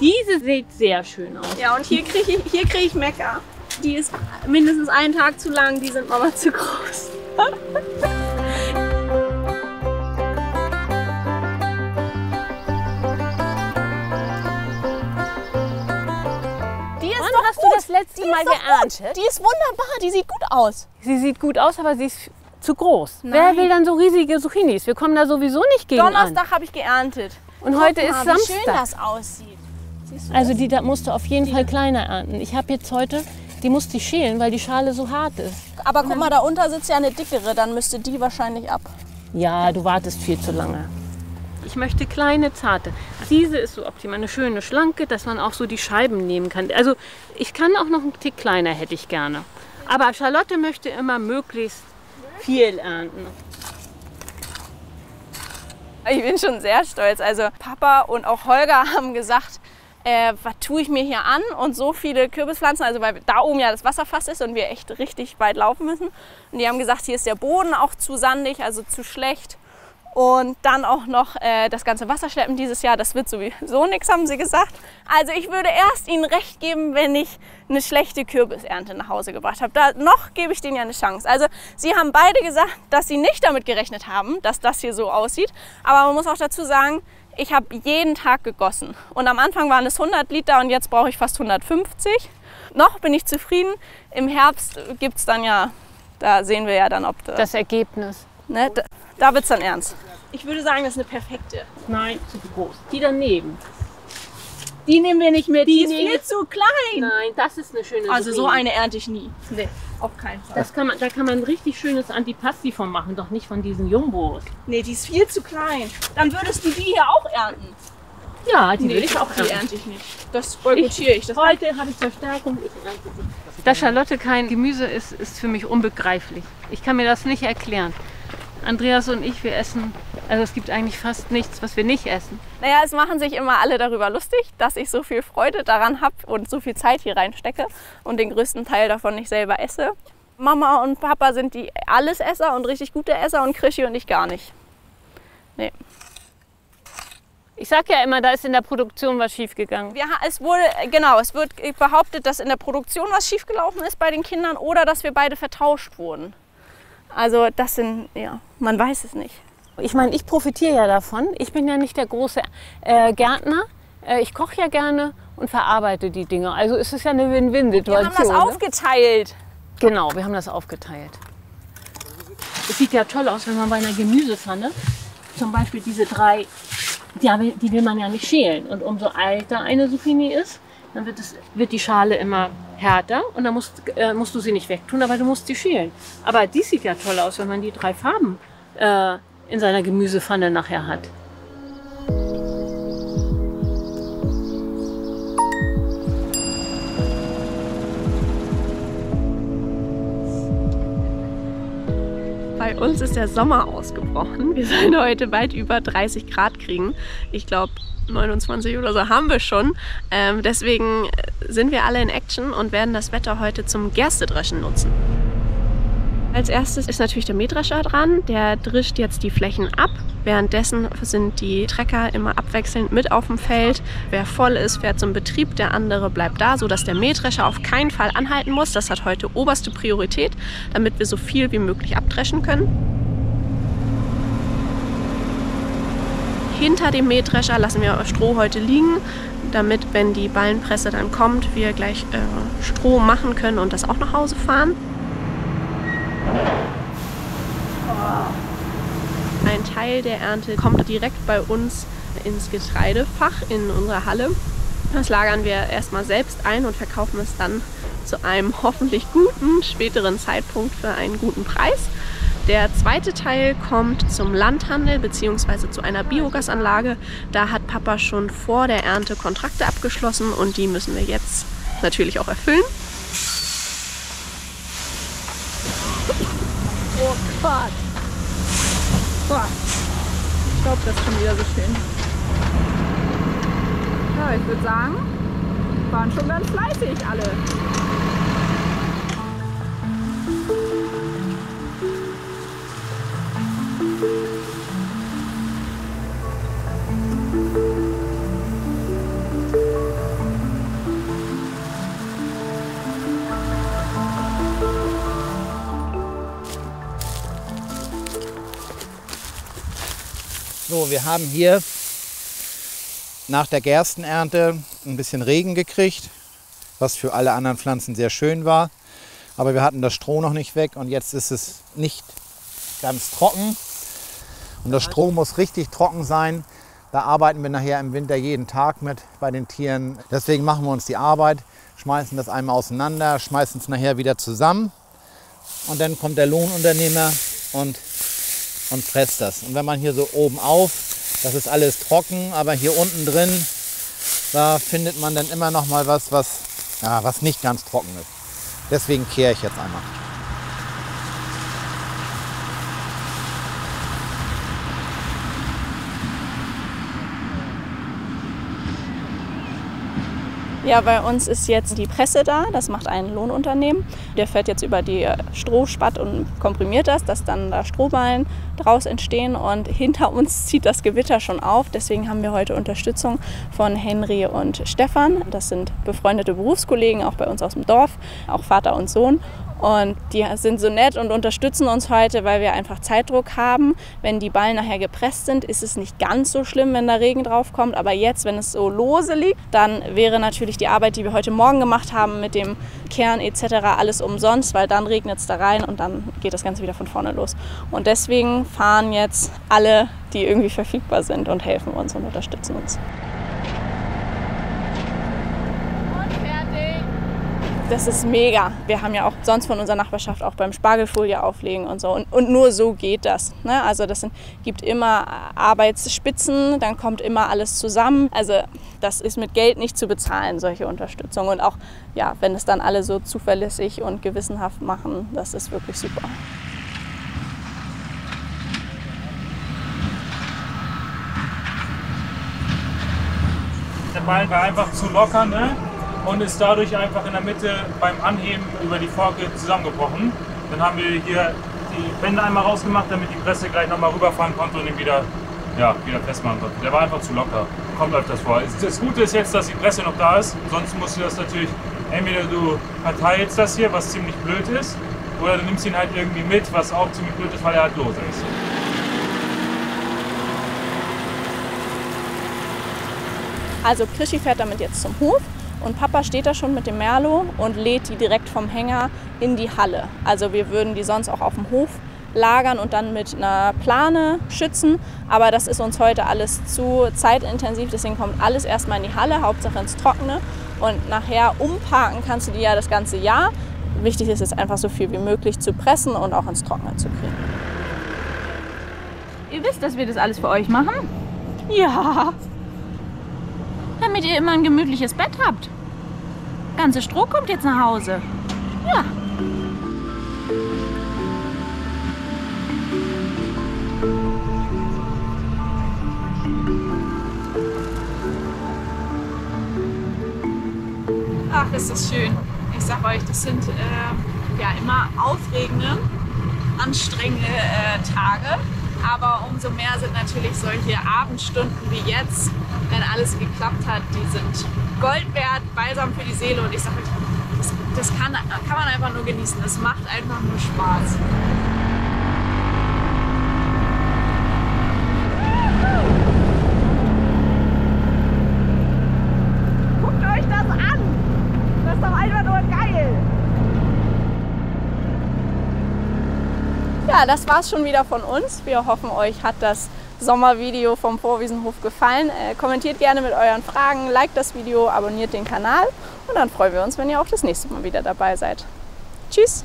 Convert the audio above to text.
Diese sieht sehr schön aus. Ja, und hier kriege ich, hier krieg ich Mecker. Die ist mindestens einen Tag zu lang, die sind Mama zu groß. Die ist Wann hast gut. du das letzte die Mal geerntet? Gut. Die ist wunderbar, die sieht gut aus. Sie sieht gut aus, aber sie ist zu groß. Nein. Wer will dann so riesige Zucchinis? Wir kommen da sowieso nicht gegen. Donnerstag habe ich geerntet. Und heute Guck ist mal, Wie schön Samstag. das aussieht. Also die da musst du auf jeden Fall kleiner ernten. Ich habe jetzt heute, die musste ich schälen, weil die Schale so hart ist. Aber guck mal, da unter sitzt ja eine dickere, dann müsste die wahrscheinlich ab. Ja, du wartest viel zu lange. Ich möchte kleine, zarte. Diese ist so optimal, eine schöne, schlanke, dass man auch so die Scheiben nehmen kann. Also ich kann auch noch einen Tick kleiner, hätte ich gerne. Aber Charlotte möchte immer möglichst viel ernten. Ich bin schon sehr stolz. Also Papa und auch Holger haben gesagt, äh, was tue ich mir hier an? Und so viele Kürbispflanzen, also weil da oben ja das Wasserfass ist und wir echt richtig weit laufen müssen. Und die haben gesagt, hier ist der Boden auch zu sandig, also zu schlecht. Und dann auch noch äh, das ganze Wasser schleppen dieses Jahr, das wird sowieso nichts, haben sie gesagt. Also ich würde erst ihnen recht geben, wenn ich eine schlechte Kürbisernte nach Hause gebracht habe. Da noch gebe ich denen ja eine Chance. Also sie haben beide gesagt, dass sie nicht damit gerechnet haben, dass das hier so aussieht. Aber man muss auch dazu sagen, ich habe jeden Tag gegossen. Und am Anfang waren es 100 Liter und jetzt brauche ich fast 150. Noch bin ich zufrieden. Im Herbst gibt es dann ja, da sehen wir ja dann, ob da, Das Ergebnis. ne, da, da wird es dann ernst. Ich würde sagen, das ist eine perfekte. Nein, zu groß. Die daneben. Die nehmen wir nicht mit. Die, ist nehmen- viel zu klein. Nein, das ist eine schöne Also so eine ernte ich nie. Nee, auf keinen Fall. Das kann man, da kann man richtig schönes Antipasti von machen, doch nicht von diesen Jumbos. Nee, die ist viel zu klein. Dann würdest du die hier auch ernten. Ja, die will ich auch Die ernten. ernte ich nicht. Das boykottiere ich. Das Heute habe ich Verstärkung. Ich ernte sie. Dass Charlotte kein Gemüse ist, ist für mich unbegreiflich. Ich kann mir das nicht erklären. Andreas und ich, wir essen, also es gibt eigentlich fast nichts, was wir nicht essen. Naja, es machen sich immer alle darüber lustig, dass ich so viel Freude daran habe und so viel Zeit hier reinstecke und den größten Teil davon nicht selber esse. Mama und Papa sind die Allesesser und richtig gute Esser und Krischi und ich gar nicht. Nee. Ich sage ja immer, da ist in der Produktion was schiefgegangen. Wir, es wurde, genau, es wird behauptet, dass in der Produktion was schiefgelaufen ist bei den Kindern oder dass wir beide vertauscht wurden. Also das sind, ja, man weiß es nicht. Ich meine, ich profitiere ja davon. Ich bin ja nicht der große äh, Gärtner. Äh, ich koche ja gerne und verarbeite die Dinge. Also ist es ja eine Wir Win-Win-Situation. haben das ne? aufgeteilt. Genau, wir haben das aufgeteilt. Es sieht ja toll aus, wenn man bei einer Gemüsepfanne zum Beispiel diese drei, die, die will man ja nicht schälen. Und umso älter eine Zucchini ist, dann wird, es, wird die Schale immer härter und dann musst, äh, musst du sie nicht wegtun, aber du musst sie schälen. Aber die sieht ja toll aus, wenn man die drei Farben äh, in seiner Gemüsepfanne nachher hat. Bei uns ist der Sommer ausgebrochen. Wir sollen heute weit über 30 Grad kriegen. Ich glaube, 29 oder so haben wir schon. Ähm, deswegen sind wir alle in Action und werden das Wetter heute zum Gerstedreschen nutzen. Als erstes ist natürlich der Mähdrescher dran. Der drischt jetzt die Flächen ab. Währenddessen sind die Trecker immer abwechselnd mit auf dem Feld. Wer voll ist, fährt zum Betrieb, der andere bleibt da, sodass der Mähdrescher auf keinen Fall anhalten muss. Das hat heute oberste Priorität, damit wir so viel wie möglich abdreschen können. Hinter dem Mähdrescher lassen wir Stroh heute liegen, damit, wenn die Ballenpresse dann kommt, wir gleich äh, Stroh machen können und das auch nach Hause fahren. Ein Teil der Ernte kommt direkt bei uns ins Getreidefach in unserer Halle. Das lagern wir erstmal selbst ein und verkaufen es dann zu einem hoffentlich guten späteren Zeitpunkt für einen guten Preis. Der zweite Teil kommt zum Landhandel bzw. zu einer Biogasanlage. Da hat Papa schon vor der Ernte Kontrakte abgeschlossen und die müssen wir jetzt natürlich auch erfüllen. Oh Gott. Glaube, das schon wieder so schön. Ja, ich würde sagen, waren schon ganz fleißig alle. So, wir haben hier nach der Gerstenernte ein bisschen Regen gekriegt, was für alle anderen Pflanzen sehr schön war. Aber wir hatten das Stroh noch nicht weg und jetzt ist es nicht ganz trocken. Und das Stroh muss richtig trocken sein. Da arbeiten wir nachher im Winter jeden Tag mit bei den Tieren. Deswegen machen wir uns die Arbeit, schmeißen das einmal auseinander, schmeißen es nachher wieder zusammen. Und dann kommt der Lohnunternehmer und, und presst das. Und wenn man hier so oben auf, das ist alles trocken, aber hier unten drin, da findet man dann immer noch mal was, was, ja, was nicht ganz trocken ist. Deswegen kehre ich jetzt einmal. Ja, bei uns ist jetzt die Presse da. Das macht ein Lohnunternehmen. Der fährt jetzt über die Strohspatt und komprimiert das, dass dann da Strohballen draus entstehen. Und hinter uns zieht das Gewitter schon auf. Deswegen haben wir heute Unterstützung von Henry und Stefan. Das sind befreundete Berufskollegen, auch bei uns aus dem Dorf, auch Vater und Sohn. Und die sind so nett und unterstützen uns heute, weil wir einfach Zeitdruck haben. Wenn die Ballen nachher gepresst sind, ist es nicht ganz so schlimm, wenn da Regen drauf kommt. Aber jetzt, wenn es so lose liegt, dann wäre natürlich die Arbeit, die wir heute Morgen gemacht haben mit dem Kern etc. alles umsonst, weil dann regnet es da rein und dann geht das Ganze wieder von vorne los. Und deswegen fahren jetzt alle, die irgendwie verfügbar sind und helfen uns und unterstützen uns. das ist mega. Wir haben ja auch sonst von unserer Nachbarschaft auch beim Spargelfolie auflegen und so. Und, und nur so geht das. Ne? Also das sind, gibt immer Arbeitsspitzen, dann kommt immer alles zusammen. Also das ist mit Geld nicht zu bezahlen, solche Unterstützung. Und auch, ja, wenn es dann alle so zuverlässig und gewissenhaft machen, das ist wirklich super. Ballen war einfach zu locker, ne? und ist dadurch einfach in der Mitte beim Anheben über die Forke zusammengebrochen. Dann haben wir hier die Wände einmal rausgemacht, damit die Presse gleich nochmal rüberfahren konnte und ihn wieder, ja, wieder festmachen konnte. Der war einfach zu locker. Kommt öfters vor. Das Gute ist jetzt, dass die Presse noch da ist. Sonst musst du das natürlich, entweder du verteilst das hier, was ziemlich blöd ist, oder du nimmst ihn halt irgendwie mit, was auch ziemlich blöd ist, weil er halt lose ist. Also Krischi fährt damit jetzt zum Hof und Papa steht da schon mit dem Merlo und lädt die direkt vom Hänger in die Halle. Also wir würden die sonst auch auf dem Hof lagern und dann mit einer Plane schützen. Aber das ist uns heute alles zu zeitintensiv, deswegen kommt alles erstmal in die Halle, Hauptsache ins Trockene. Und nachher umparken kannst du die ja das ganze Jahr. Wichtig ist es einfach so viel wie möglich zu pressen und auch ins Trockene zu kriegen. Ihr wisst, dass wir das alles für euch machen? Ja, damit ihr immer ein gemütliches Bett habt. Ganze Stroh kommt jetzt nach Hause. Ja. Ach, ist das schön. Ich sag euch, das sind äh, ja immer aufregende, anstrengende äh, Tage. Aber umso mehr sind natürlich solche Abendstunden wie jetzt, wenn alles geklappt hat, die sind Gold wert, balsam für die Seele. Und ich sage euch, das, das kann, kann man einfach nur genießen. Es macht einfach nur Spaß. guckt euch das an! Das ist doch einfach nur geil! Ja, das war's schon wieder von uns. Wir hoffen, euch hat das Sommervideo vom Vorwiesenhof gefallen. Äh, kommentiert gerne mit euren Fragen, liked das Video, abonniert den Kanal und dann freuen wir uns, wenn ihr auch das nächste Mal wieder dabei seid. Tschüss!